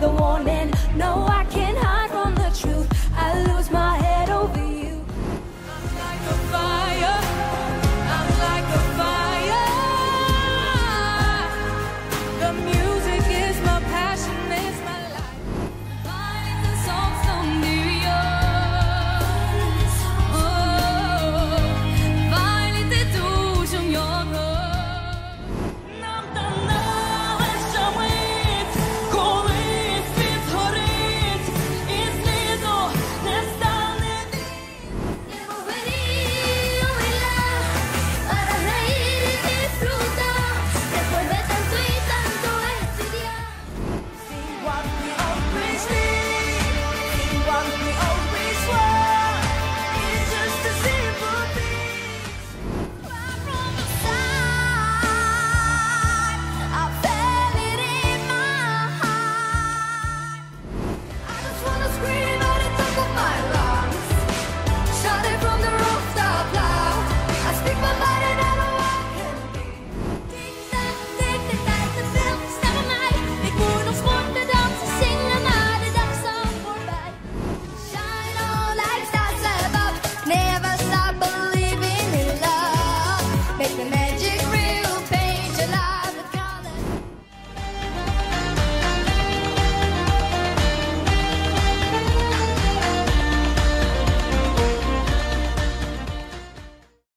with a warning. No